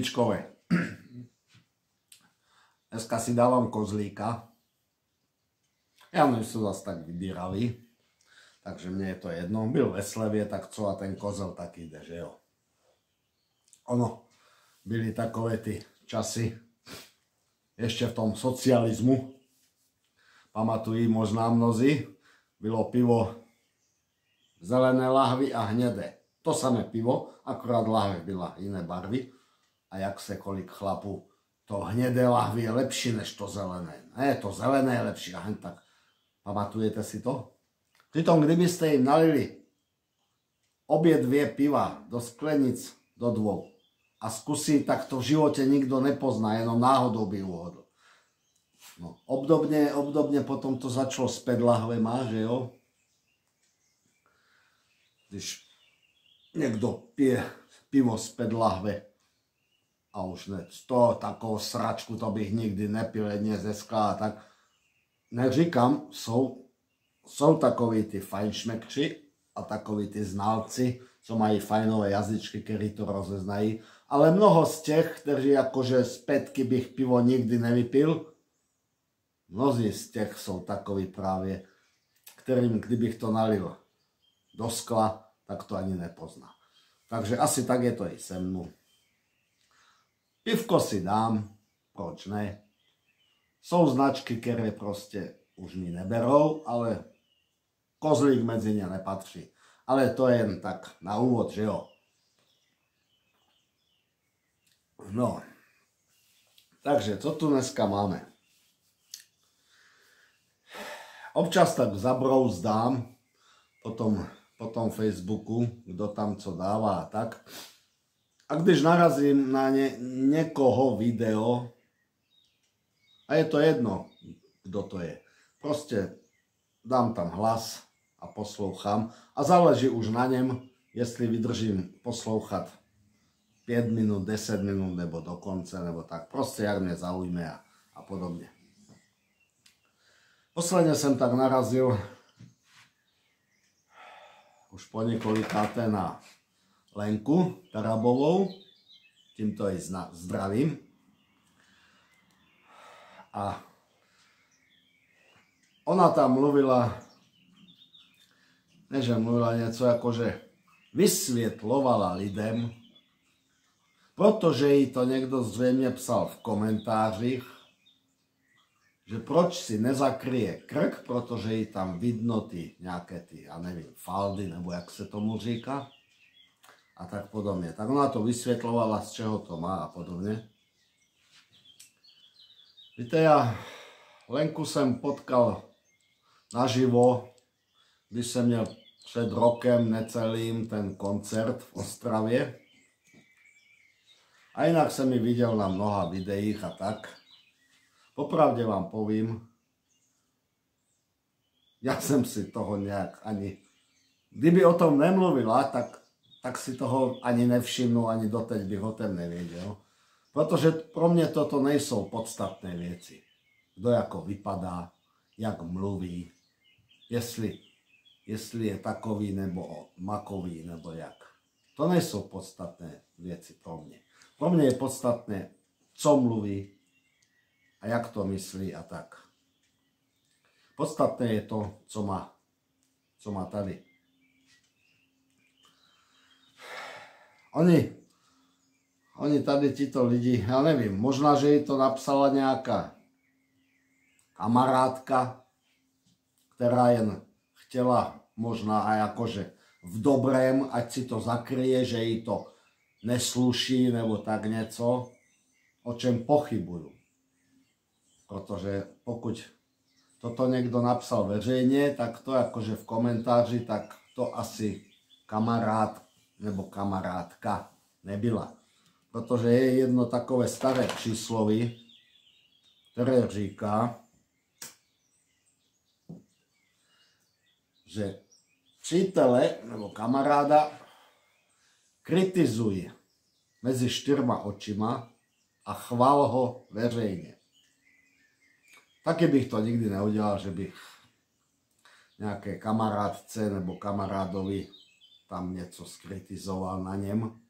Nazdar lidičkové. Dneska si dávam kozlíka. Ja nie sú zase tak vybírali. Takže mne je to jedno. Byl ve slevie, tak co a ten kozel taký ide, že jo. Ono, byli takové ty časy, ešte v tom socializmu. Pamatují možná mnozí, bylo pivo zelené lahvy a hnedé. To samé pivo, akurát lahve byla iné barvy. A jak se kolik chlapu, to hnedé lahvy je lepší než to zelené. Ne, to zelené je lepší. A tak pamatujete si to? Pritom, kdybyste im nalili obie dvie piva do sklenic, do dvou a skúsi, tak to v živote nikto nepozná, jenom náhodou by uhodol. No, obdobne, obdobne potom to začalo späť lahve má, že jo? Když niekto pije pivo späť lahve a už ne, toho takovou sračku to bych nikdy nepil, jedne ze skla, tak neříkam, sú jsou takoví ty fajnšmekři a takoví ty znalci, co mají fajnové jazyčky, ktorí to rozeznají. Ale mnoho z těch, kteří jakože z petky bych pivo nikdy nevypil, mnozí z těch jsou takoví právě, kterým kdybych to nalil do skla, tak to ani nepozná. Takže asi tak je to i se mnou. Pivko si dám, proč ne? Jsou značky, které prostě už mi neberou, ale kozlík medzi ne nepatří. Ale to je jen tak na úvod, že jo. No, takže co tu dneska máme? Občas tak zabrouzdám po tom, po tom Facebooku, kdo tam co dává a tak. A když narazím na ne, někoho video, a je to jedno, kdo to je, prostě dám tam hlas a poslouchám a záleží už na něm, jestli vydržím poslouchat 5 minút, 10 minút nebo do konce, nebo tak. Proste, jak mne zaujme a, a podobne. Posledne som tak narazil už po několikáté na Lenku Tarabovou. Týmto jej zdravím. A ona tam mluvila, neže mluvila něco jako, že vysvětlovala lidem, protože jej to někdo zřejmě psal v komentářích, že proč si nezakryje krk, protože jej tam vidno ty nějaké ty, já nevím, faldy, nebo jak se tomu říká, a tak podobně. Tak ona to vysvětlovala, z čeho to má a podobně. Víte, já Lenku jsem potkal naživo, když jsem měl před rokem necelým ten koncert v Ostravě. A inak som mi videl na mnoha videích a tak. Popravde vám povím, ja som si toho nejak ani... Kdyby o tom nemluvila, tak, tak si toho ani nevšimnul, ani doteď bych o tom nevedel. Protože pro mňa toto nejsou podstatné věci. Kdo jako vypadá, jak mluví, jestli, jestli je takový nebo makový, nebo jak. To nejsou podstatné věci pro mě. Pro mňa je podstatné, co mluví a jak to myslí a tak. Podstatné je to, co má, co má tady. Oni, oni tady títo lidi, ja nevím, možná, že jej to napsala nejaká kamarátka, ktorá jen chtela možná aj akože v dobrém, ať si to zakryje, že jej to nesluší nebo tak něco, o čem pochybujú. Protože pokud toto niekto napsal veřejne, tak to akože v komentáři, tak to asi kamarád nebo kamarádka nebyla. Protože je jedno takové staré přísloví, ktoré říká, že přítele nebo kamaráda kritizuj medzi štyrma očima a chval ho verejne. Také bych to nikdy neudělal, že bych nejaké kamarádce nebo kamarádovi tam něco skritizoval na něm.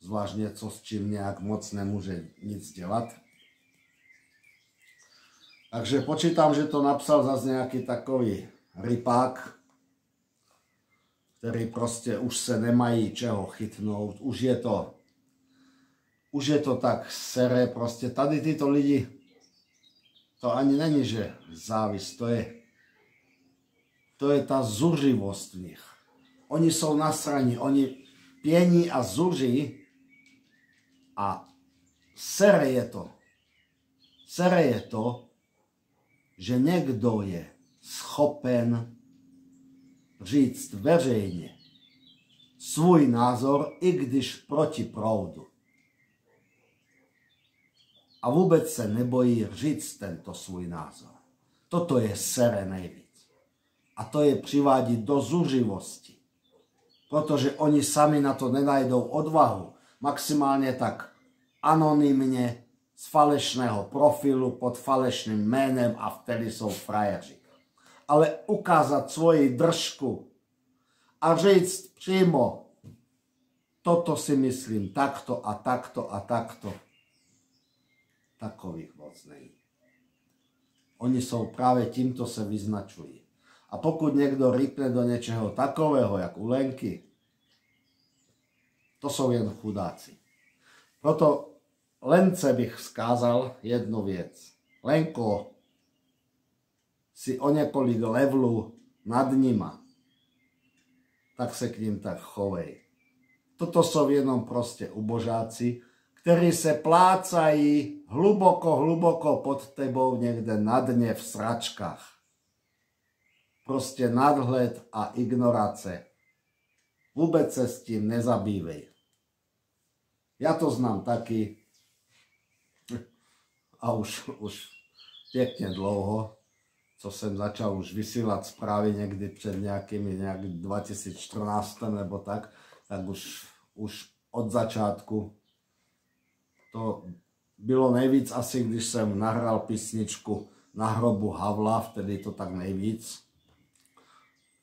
zvlášť něco, s čím nějak moc nemůže nic dělat. Takže počítám, že to napsal zase nějaký takový rypák, který prostě už se nemají čeho chytnout, už je to, už je to tak sere, prostě tady tyto lidi, to ani není, že závis, to je, to je ta zuřivost v nich. Oni jsou nasraní, oni pění a zuří a sere je to. Sere je to, že někdo je schopen říct veřejně svůj názor, i když proti proudu. A vůbec se nebojí říct tento svůj názor. Toto je sere nejvíc. A to je přivádí do zuživosti. Protože oni sami na to nenajdou odvahu. Maximálně tak anonymně z falešného profilu pod falešným jménem a vtedy jsou frajeři. Ale ukázat svoji držku a říct přímo, toto si myslím takto a takto a takto, takových moc není. Oni jsou právě tímto se vyznačují. A pokud někdo rýpne do něčeho takového, jak u Lenky, to jsou jen chudáci. Proto Lence bych vzkázal jednu věc. Lenko, si o několik levlu nad nima, tak se k ním tak chovej. Toto jsou jenom prostě ubožáci, kteří se plácají hluboko, hluboko pod tebou někde na dně v sračkách. Prostě nadhled a ignorace. Vůbec se s tím nezabývej. Já to znám taky, a už, už pěkně dlouho, co jsem začal už vysílat zprávy někdy před nějakými nějak 2014 nebo tak, tak už, už od začátku to bylo nejvíc asi, když jsem nahrál písničku na hrobu Havla, vtedy to tak nejvíc.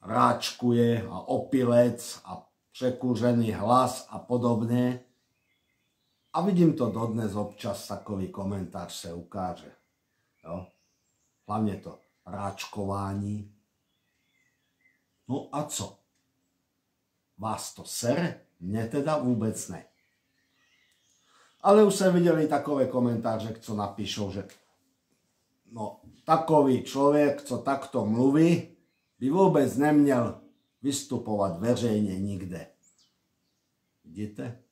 Ráčkuje a opilec a překúžený hlas a podobně. A vidím to dodnes občas, takový komentář se ukáže. Jo? Hlavně to ráčkování. No a co? Vás to sere? Mne teda vůbec ne. Ale už jsem viděli takové komentáře, co napíšou, že no, takový člověk, co takto mluví, by vůbec neměl vystupovat veřejně nikde. Vidíte?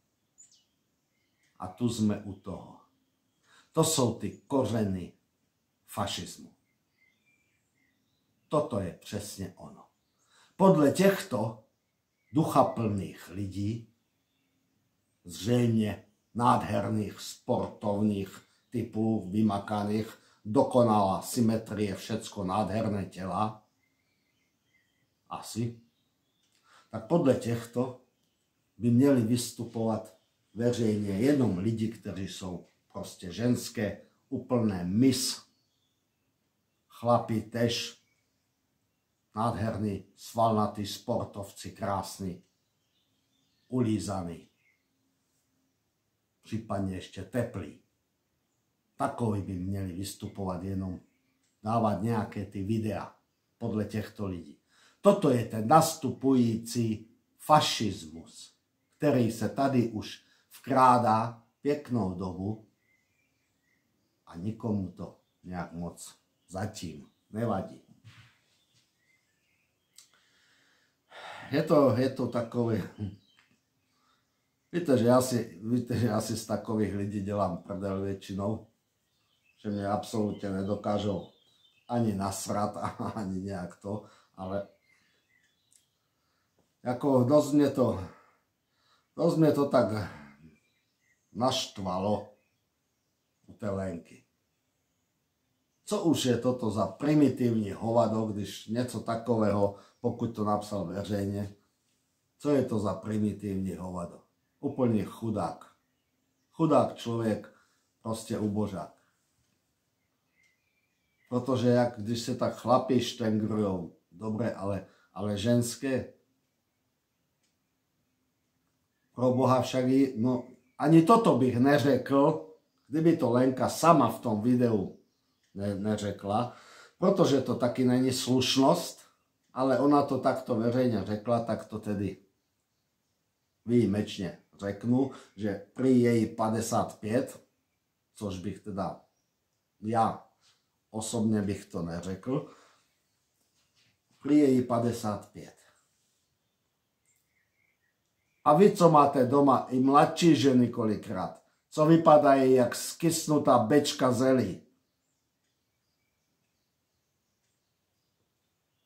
A tu jsme u toho. To jsou ty kořeny fašismu. Toto je přesně ono. Podle těchto duchaplných lidí, zřejmě nádherných sportovních typů, vymakaných, dokonalá symetrie, všecko nádherné těla, asi, tak podle těchto by měli vystupovat veřejně jenom lidi, kteří jsou prostě ženské, úplné mis. Chlapi tež, nádherní, svalnatí sportovci, krásní, ulízaní, případně ještě teplí. Takoví by měli vystupovat jenom, dávat nějaké ty videa podle těchto lidí. Toto je ten nastupující fašismus, který se tady už vkrádá pěknou dobu a nikomu to nějak moc zatím nevadí. Je to, je to takové... Víte, že já si, víte, že já si z takových lidí dělám prdel většinou, že mě absolutně nedokážou ani nasrat, ani nějak to, ale jako dost mě to, dost mě to tak naštvalo u té Lenky. Co už je toto za primitivní hovado, když něco takového, pokud to napsal veřejně, co je to za primitivní hovado? Úplný chudák. Chudák člověk, prostě ubožák. Protože jak když se tak chlapi štengrujou, dobre, ale, ale ženské, pro Boha však, no, ani toto bych neřekl, kdyby to Lenka sama v tom videu ne, neřekla, protože to taky není slušnost, ale ona to takto veřejně řekla, tak to tedy výjimečně řeknu, že pri její 55, což bych teda já osobně bych to neřekl, pri její 55. A vy, co máte doma, i mladší ženy kolikrát, co vypadají jak skysnutá bečka zelí.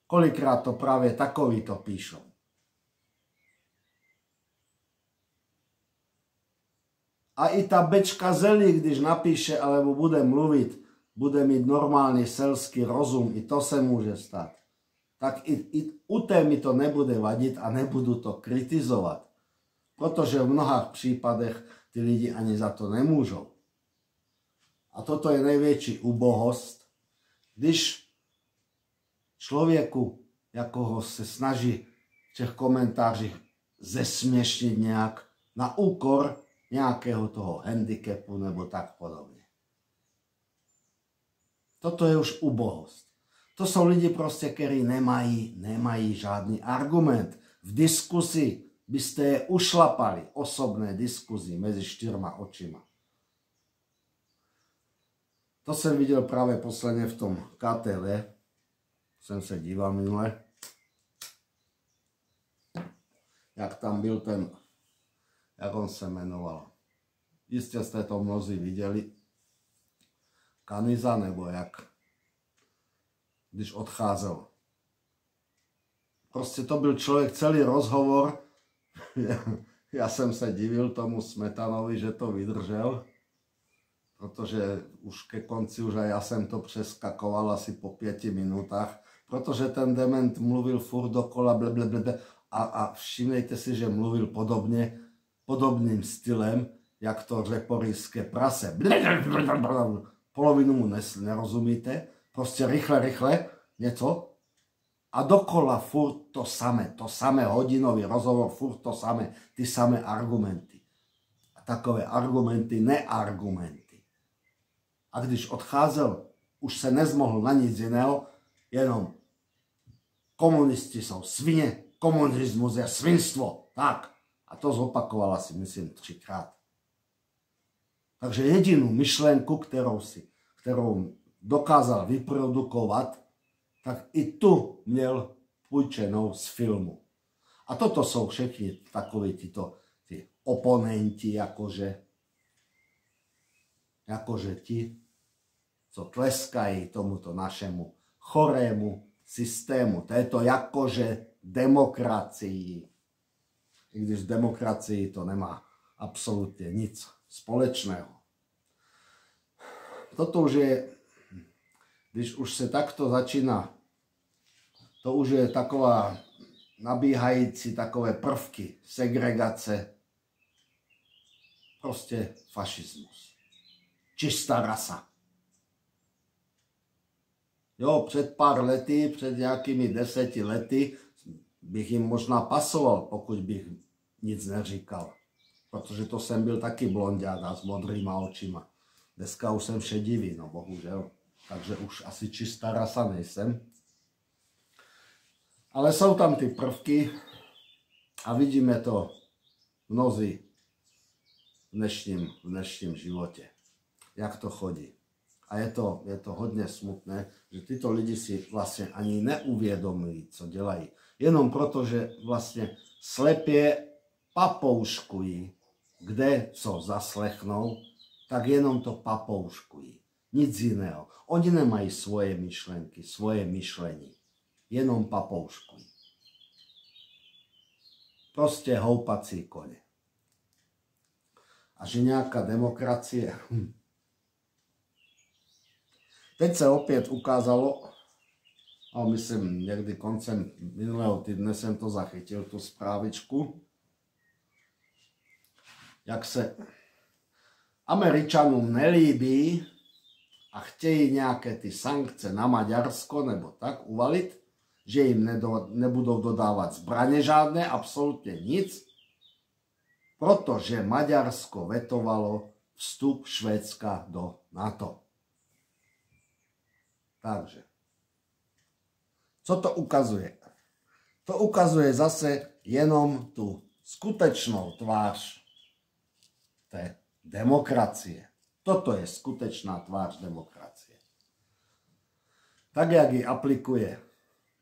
Kolikrát to právě takový to píšou. A i ta bečka zelí, když napíše alebo bude mluvit, bude mít normálny selský rozum, i to se může stát. Tak i, i u té mi to nebude vadit a nebudu to kritizovat. Protože v mnohých případech ty lidi ani za to nemůžou. A toto je největší ubohost, když člověku, jako se snaží v těch komentářích zesměšnit nějak na úkor nějakého toho handicapu nebo tak podobně. Toto je už ubohost. To jsou lidi prostě, kteří nemají, nemají žádný argument. V diskusi byste je ušlapali, osobné diskuzi mezi čtyřma očima. To jsem viděl právě posledně v tom KTV. Jsem se díval minule. Jak tam byl ten, jak on se jmenoval. Jistě jste to mnozí viděli. Kaniza nebo jak, když odcházel. Prostě to byl člověk, celý rozhovor, ja som sa divil tomu Smetanovi, že to vydržel, protože už ke konci už aj ja som to preskakoval asi po 5 minútach, protože ten dement mluvil furt dokola bleblebleble a, a všimnejte si, že mluvil podobne, podobným stylem, jak to reporíske prase. Polovinu mu nerozumíte, proste rýchle, rýchle, něco a dokola furt to samé, to samé hodinový rozhovor, furt to samé, ty samé argumenty. A takové argumenty, neargumenty. A když odcházel, už se nezmohl na nic jiného, jenom komunisti jsou svině, komunismus je svinstvo. Tak. A to zopakovala si, myslím, třikrát. Takže jedinou myšlenku, kterou si, kterou dokázal vyprodukovat, tak i tu měl půjčenou z filmu. A toto jsou všechny takoví tyto ty oponenti, jakože, jakože ti, co tleskají tomuto našemu chorému systému, této jakože demokracii. I když v demokracii to nemá absolutně nic společného. Toto už je když už se takto začíná, to už je taková nabíhající takové prvky segregace, prostě fašismus. Čistá rasa. Jo, před pár lety, před nějakými deseti lety bych jim možná pasoval, pokud bych nic neříkal. Protože to jsem byl taky blondiáda s modrýma očima. Dneska už jsem šedivý, no bohužel takže už asi čistá rasa nejsem. Ale jsou tam ty prvky a vidíme to mnozí v dnešním, v dnešním životě, jak to chodí. A je to, je to hodně smutné, že tyto lidi si vlastně ani neuvědomují, co dělají. Jenom proto, že vlastně slepě papouškují, kde co zaslechnou, tak jenom to papouškují. Nic jiného. Oni nemají svoje myšlenky, svoje myšlení. Jenom papouškují. Prostě houpací kone. A že nějaká demokracie... Hm. Teď se opět ukázalo, a myslím, někdy koncem minulého týdne jsem to zachytil, tu zprávičku, jak se Američanům nelíbí, a chtějí nějaké ty sankce na Maďarsko nebo tak uvalit, že jim nedo, nebudou dodávat zbraně žádné, absolutně nic, Protože Maďarsko vetovalo vstup Švédska do NATO. Takže, co to ukazuje? To ukazuje zase jenom tu skutečnou tvář té demokracie. Toto je skutečná tvář demokracie. Tak, jak ji aplikuje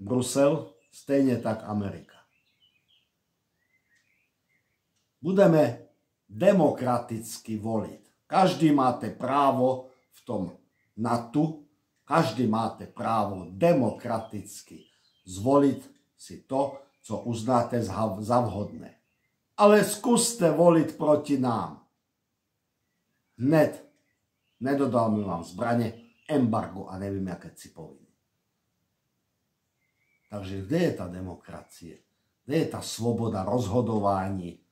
Brusel, stejně tak Amerika. Budeme demokraticky volit. Každý máte právo v tom NATO, každý máte právo demokraticky zvoliť si to, co uznáte za vhodné. Ale skúste voliť proti nám. Hned nedodáme vám zbrane, embargo a neviem, aké cipoviny. Takže kde je tá demokracie? Kde je tá sloboda rozhodování?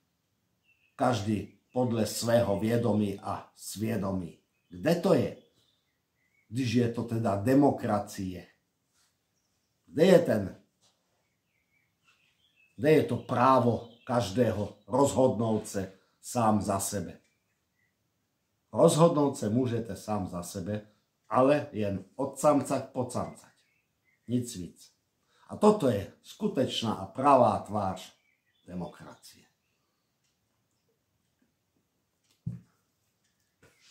Každý podle svého vědomí a sviedomí. Kde to je? Když je to teda demokracie. Kde je ten? Kde je to právo každého rozhodnout se sám za sebe? Rozhodnout se můžete sám za sebe, ale jen odsamcať, pocamcať. Nic víc. A toto je skutečná a pravá tvář demokracie.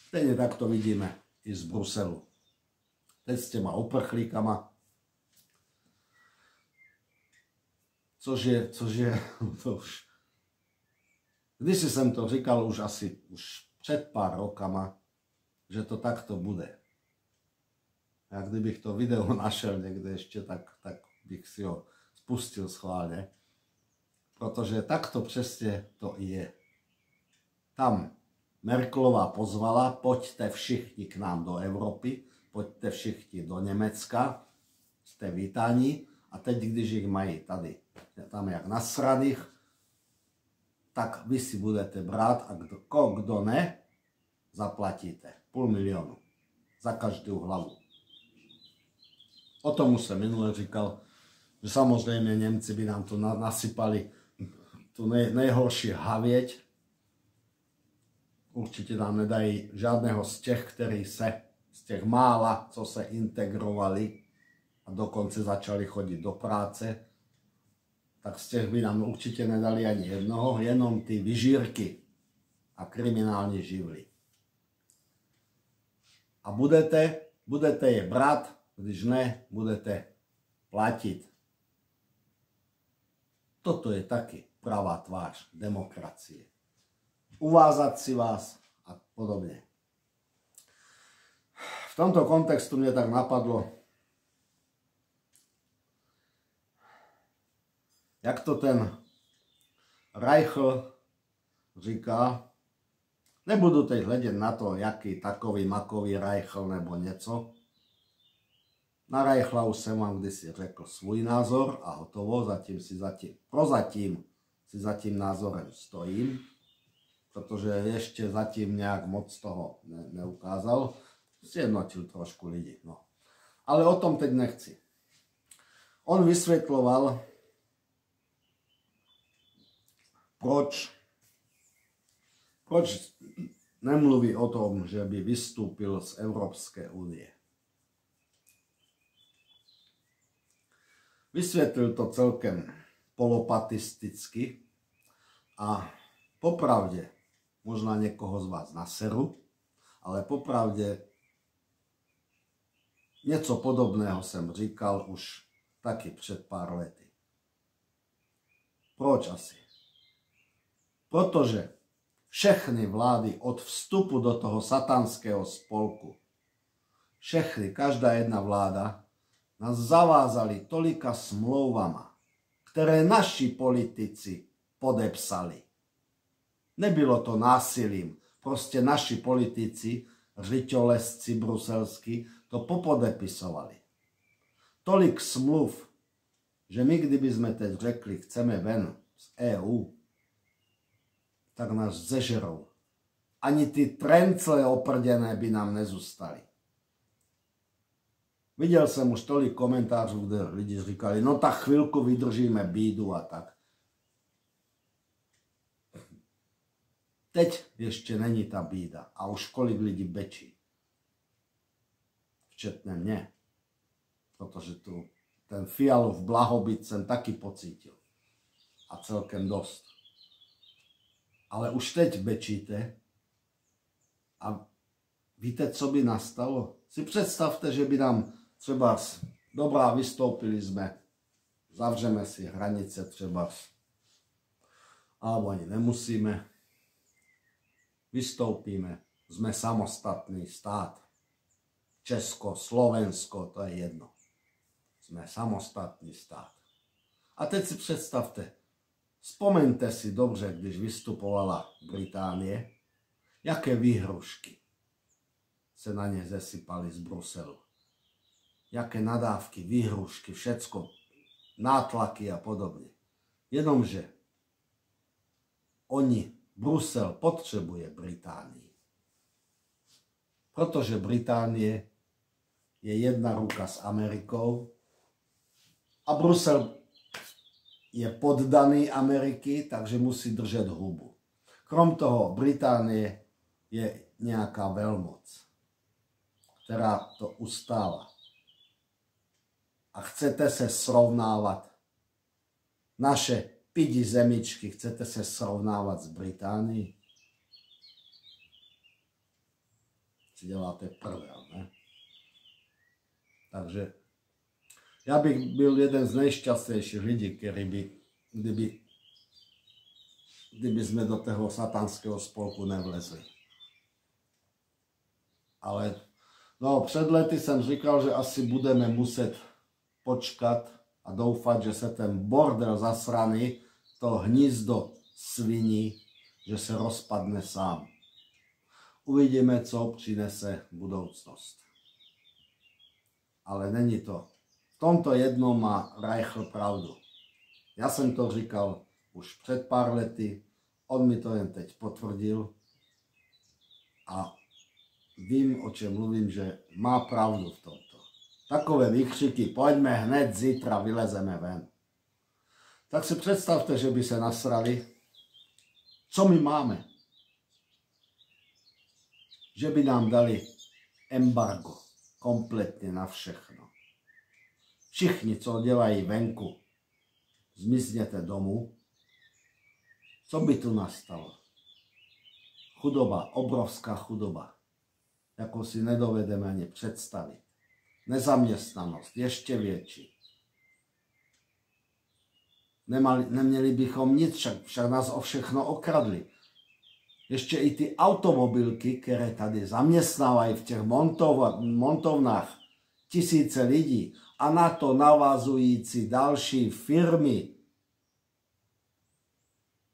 Stejne takto vidíme i z Bruselu. Teď ste ma uprchlíkama, což je, což je, to už, když jsem to říkal už asi už před pár rokama, že to takto bude. A kdybych to video našel někde ještě, tak, tak bych si ho spustil schválně. Protože takto přesně to je. Tam Merklová pozvala, poďte všichni k nám do Evropy, poďte všichni do Německa, jste vítáni. A teď, když ich mají tady, tam jak nasraných, tak vy si budete brát a kdo, kdo ne, zaplatíte půl milionu za každou hlavu. O tom už jsem minule říkal, že samozřejmě Němci by nám to nasypali tu nej, nejhorší havěť. Určitě nám nedají žádného z těch, který se, z těch mála, co se integrovali a dokonce začali chodit do práce, tak z těch by nám určitě nedali ani jednoho, jenom ty vyžírky a kriminální živly. A budete, budete je brát, když ne, budete platiť. Toto je taky pravá tvář demokracie. Uvázať si vás a podobne. V tomto kontextu mne tak napadlo, jak to ten Reichl říká, nebudu teď hledět na to, jaký takový makový Reichl nebo něco. Na Reichla už jsem vám kdysi řekl svůj názor a hotovo, zatím si zatím, prozatím si za tím názorem stojím, protože ještě zatím nějak moc toho ne, neukázal. Sjednotil trošku lidi. No. Ale o tom teď nechci. On vysvětloval, proč, proč nemluví o tom, že by vystúpil z Európskej únie. Vysvětlil to celkem polopatisticky a popravde, možná někoho z vás na seru, ale popravde něco podobného jsem říkal už taky před pár lety. Proč asi? Protože všechny vlády od vstupu do toho satanského spolku, všechny, každá jedna vláda, nás zavázali tolika smlouvama, které naši politici podepsali. Nebylo to násilím, prostě naši politici, řiťolesci bruselskí, to popodepisovali. Tolik smluv, že my kdyby sme teď řekli, chceme ven z EU, tak nás zežerou. Ani ty trencle oprdené by nám nezůstaly. Viděl jsem už tolik komentářů, kde lidi říkali, no tak chvilku vydržíme bídu a tak. Teď ještě není ta bída a už kolik lidí bečí. Včetně mě. Protože tu ten fialov blahobyt jsem taky pocítil. A celkem dost. Ale už teď bečíte a víte, co by nastalo? Si představte, že by nám třeba dobrá, vystoupili jsme, zavřeme si hranice třeba, alebo ani nemusíme, vystoupíme, sme samostatný stát. Česko, Slovensko, to je jedno. Sme samostatný stát. A teď si představte, vzpomeňte si dobře, když vystupovala Británie, jaké výhrušky se na ně zesypali z Bruselu. Jaké nadávky, výhrušky, všecko, nátlaky a podobně. Jenomže oni Brusel potřebuje Británii. Protože Británie je jedna ruka s Amerikou a Brusel je poddaný Ameriky, takže musí držet hubu. Krom toho Británie je nějaká velmoc, která to ustála. A chcete se srovnávat naše pidi zemičky, chcete se srovnávat s Británií? Si děláte prdel, ne? Takže já bych byl jeden z nejšťastnějších lidí, který by, kdyby, kdyby jsme do toho satanského spolku nevlezli. Ale no, před lety jsem říkal, že asi budeme muset počkat a doufat, že se ten bordel zasraný to hnízdo sviní, že se rozpadne sám. Uvidíme, co přinese budoucnost. Ale není to. V tomto jednom má Reichl pravdu. Já jsem to říkal už před pár lety, on mi to jen teď potvrdil a vím, o čem mluvím, že má pravdu v tomto. Takové výkřiky, pojďme hned, zítra vylezeme ven tak si představte, že by se nasrali. Co my máme? Že by nám dali embargo kompletně na všechno. Všichni, co dělají venku, zmizněte domů. Co by tu nastalo? Chudoba, obrovská chudoba, jako si nedovedeme ani představit. Nezaměstnanost, ještě větší Nemali, neměli bychom nic, však, však nás o všechno okradli. Ještě i ty automobilky, které tady zaměstnávají v těch montov, montovnách tisíce lidí a na to navazující další firmy,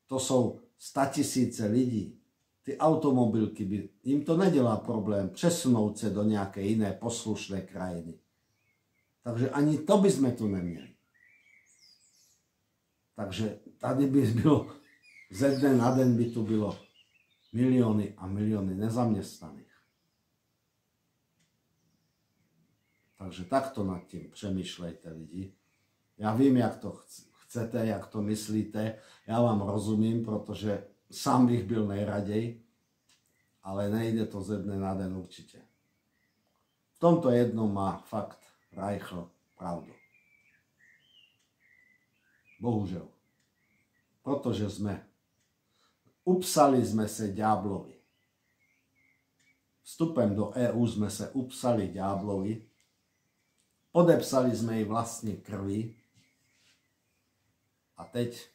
to jsou statisíce lidí. Ty automobilky, by, jim to nedělá problém přesunout se do nějaké jiné poslušné krajiny. Takže ani to by jsme tu neměli. Takže tady by bylo, ze dne na den by tu bylo miliony a miliony nezaměstnaných. Takže takto nad tím přemýšlejte lidi. Já vím, jak to chcete, jak to myslíte. Já vám rozumím, protože sám bych byl nejraději, ale nejde to ze dne na den určitě. V tomto jednom má fakt Reichl pravdu. Bohužel. Protože jsme upsali jsme se ďáblovi. Vstupem do EU jsme se upsali ďáblovi, podepsali jsme ji vlastně krví a teď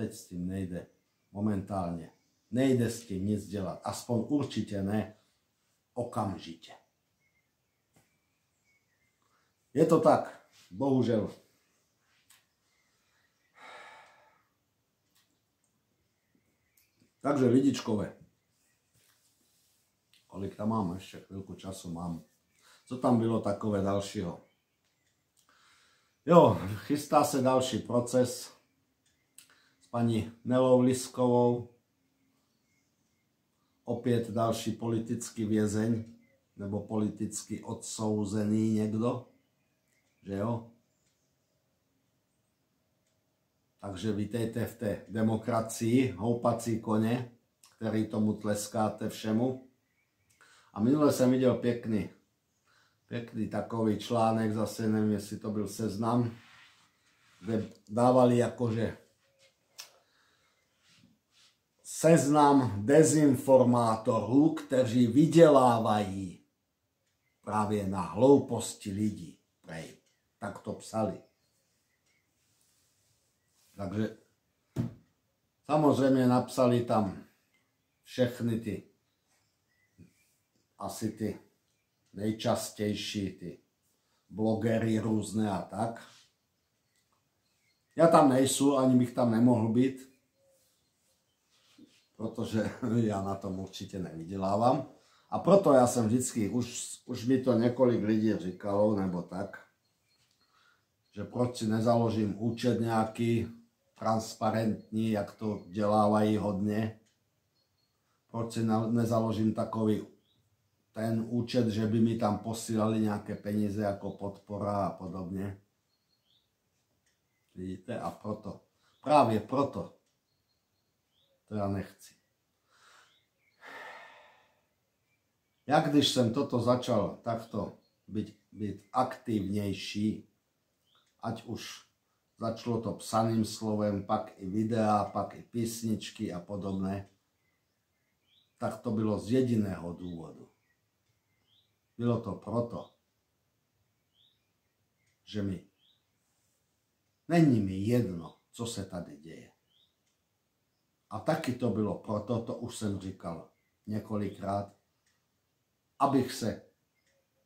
teď s tím nejde momentálně. Nejde s tím nic dělat. Aspoň určitě ne okamžitě. Je to tak, bohužel. Takže lidičkové. Kolik tam mám? Ještě chvilku času mám. Co tam bylo takové dalšího? Jo, chystá se další proces s paní Nelou Liskovou. Opět další politický vězeň nebo politicky odsouzený někdo že jo? Takže vítejte v té demokracii, houpací kone, který tomu tleskáte všemu. A minule jsem viděl pěkný, pěkný takový článek, zase nevím, jestli to byl seznam, kde dávali jakože seznam dezinformátorů, kteří vydělávají právě na hlouposti lidí. Prej. Tak to psali. Takže samozřejmě napsali tam všechny ty asi ty nejčastější ty blogery různé a tak. Já tam nejsou, ani bych tam nemohl být, protože já na tom určitě nevydělávám. A proto já jsem vždycky, už, už mi to několik lidí říkalo, nebo tak, že proč si nezaložím účet nějaký transparentní, jak to dělávají hodně. Proč si nezaložím takový ten účet, že by mi tam posílali nějaké peníze jako podpora a podobně. Vidíte? A proto, právě proto, to já nechci. Jak když jsem toto začal takto být, být aktivnější, ať už začalo to psaným slovem, pak i videa, pak i písničky a podobné, tak to bylo z jediného důvodu. Bylo to proto, že mi není mi jedno, co se tady děje. A taky to bylo proto, to už jsem říkal několikrát, abych se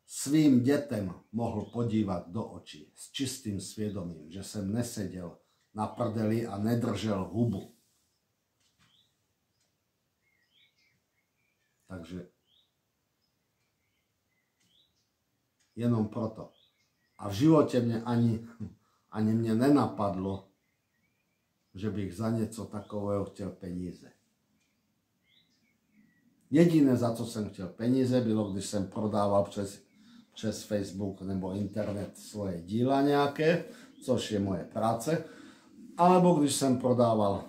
svým dětem mohl podívat do očí s čistým svědomím, že jsem neseděl na prdeli a nedržel hubu. Takže jenom proto. A v životě mě ani, ani mě nenapadlo, že bych za něco takového chtěl peníze. Jediné, za co jsem chtěl peníze, bylo, když jsem prodával přes, přes Facebook nebo internet svoje díla nějaké, což je moje práce. Alebo když jsem prodával,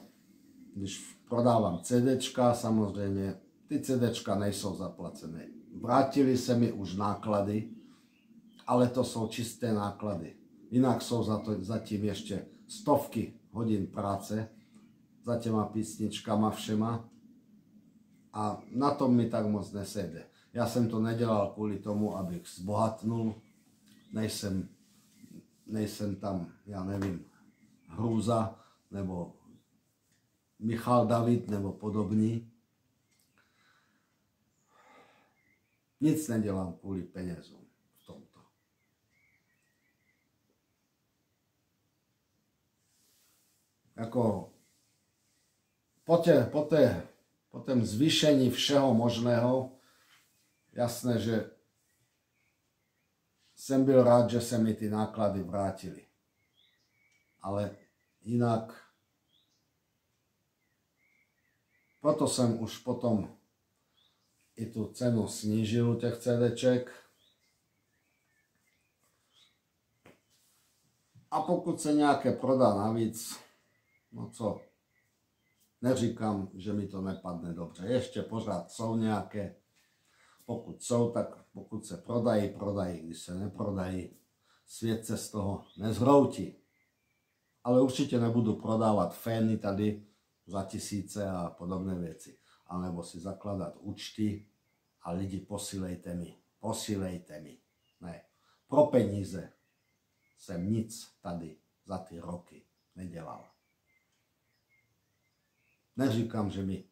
když prodávám CDčka, samozřejmě ty CDčka nejsou zaplacené. Vrátili se mi už náklady, ale to jsou čisté náklady. Jinak jsou za to zatím ještě stovky hodin práce za těma písničkama všema a na tom mi tak moc nesejde. Já jsem to nedělal kvůli tomu, abych zbohatnul, nejsem, nejsem tam, já nevím, Hruza nebo Michal David nebo podobný. Nic nedělám kvůli penězům. Ako po, te, po, te, po tém zvýšení všeho možného, jasné, že jsem byl rád, že se mi ty náklady vrátili. Ale jinak, proto jsem už potom i tu cenu snížil těch CDček. A pokud se nějaké prodá navíc, No co, neříkám, že mi to nepadne dobře. Ještě pořád jsou nějaké, pokud jsou, tak pokud se prodají, prodají. Když se neprodají, svět se z toho nezhroutí. Ale určitě nebudu prodávat fény tady za tisíce a podobné věci. Alebo si zakladat účty a lidi posílejte mi. Posílejte mi. Ne. Pro peníze jsem nic tady za ty roky nedělal. Neříkám, že mi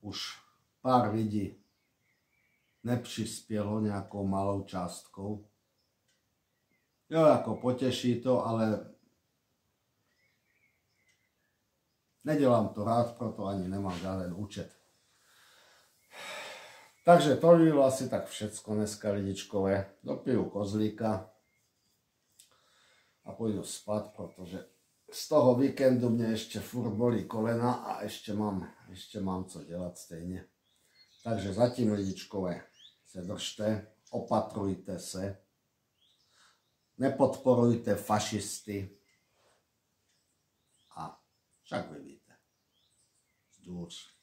už pár lidí nepřispělo nějakou malou částkou. Jo, jako potěší to, ale nedělám to rád, proto ani nemám žádný účet. Takže to by bylo asi tak všecko dneska lidičkové. Dopiju kozlíka a půjdu spát, protože z toho víkendu mě ještě furt bolí kolena a ještě mám, ještě mám co dělat stejně. Takže zatím lidičkové se držte, opatrujte se, nepodporujte fašisty Však vy víte. Zdůř.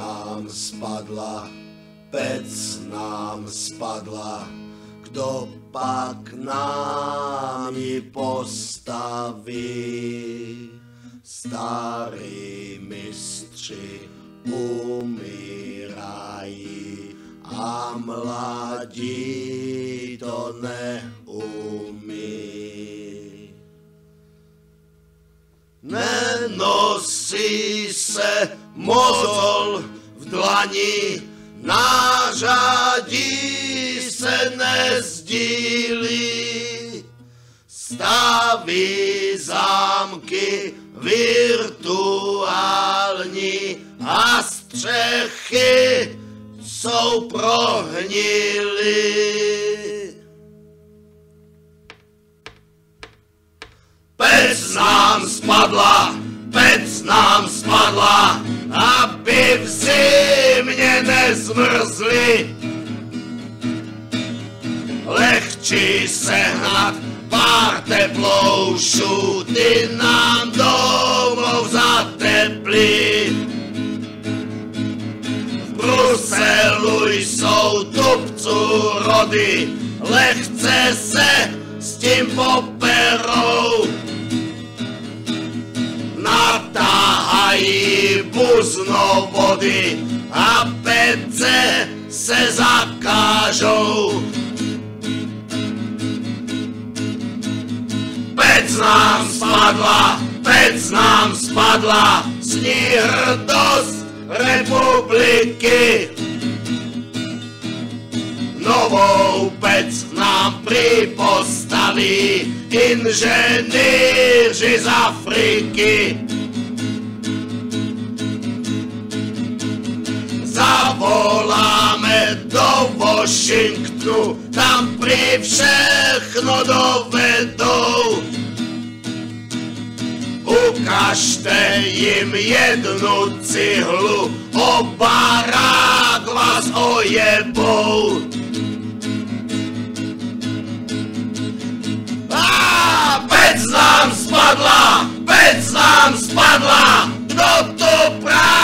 Nám spadla, pec nám spadla, kdo pak nám ji postaví? Starí mistři umírají a mladí to neumí. Nenosí se mozol v dlani, nářadí se nezdílí. Staví zámky virtuální a střechy jsou prohnilí. Pec nám spadla, pec nám spadla, aby v zimě nezmrzli. Lehčí sehnat pár teploušů, ty nám domov zateplí. V Bruselu jsou tupců rody, lehce se s tím poperou natáhají buzno vody a pece se zakážou. Pec nám spadla, pec nám spadla, sní hrdost republiky. Novou pec nám připostaví inženýři z Afriky. Zavoláme do Washingtonu, tam pri všechno dovedou. Ukažte jim jednu cihlu, o barák vás ojebou. Pec nám spadla, pec nám spadla, kto tu práci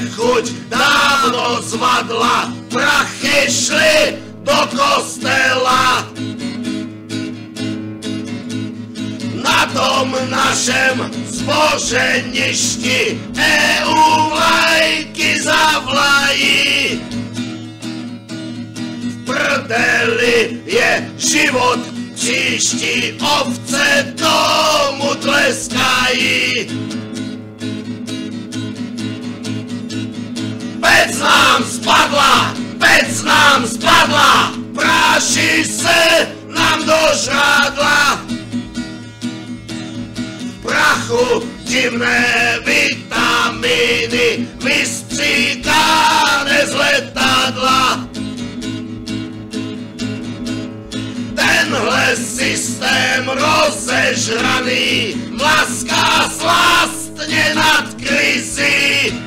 chuť dávno zvadla, prachy šli do kostela. Na tom našem zboženišti EU vlajky zavlají prdeli je život, příští ovce tomu tleskají. Pec nám spadla, pec nám spadla, práší se nám do žádla. V prachu divné vitamíny vystříkané z letadla. tenhle systém rozežraný mlaská slastně nad krizi.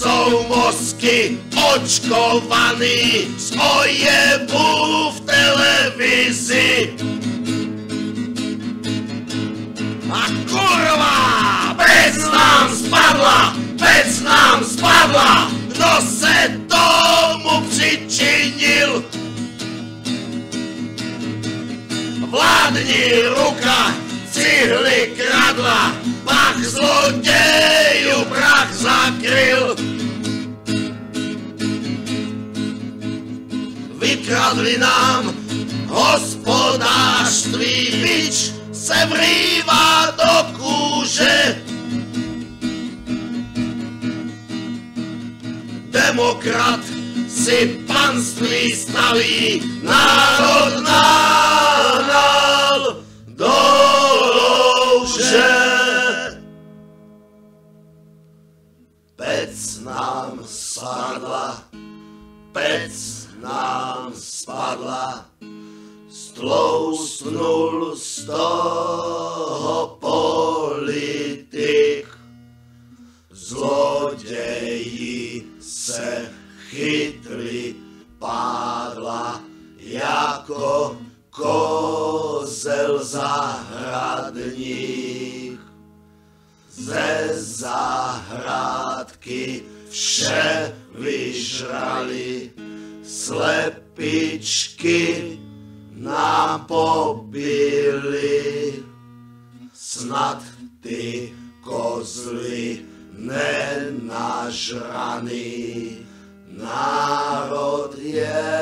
Jsou mozky očkovaný z ojebu v televizi. A kurva, pec nám spadla, pec nám spadla, kdo se tomu přičinil. Vládní ruka cihly kradla, pak zloděju prach zakryl. Vykradli nám hospodářství, bič se vrývá do kůže demokrat si panství staví, národ nahnal do louže. Pec nám spadla, pec nám spadla, stlousnul z toho politik. Zloději se chytli, pádla jako kozel zahradník. Ze zahrádky vše vyžrali, slepičky nám pobili. Snad ty kozly nenažraný národ je